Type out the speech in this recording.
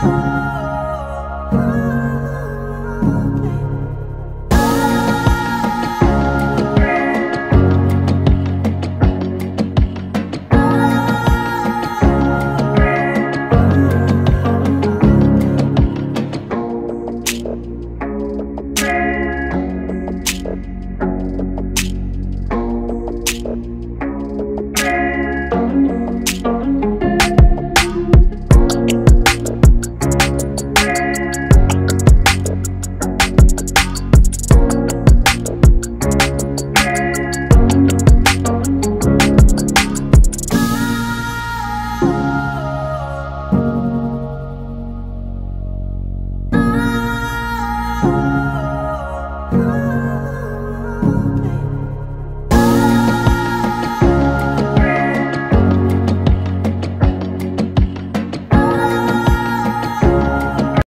Bye.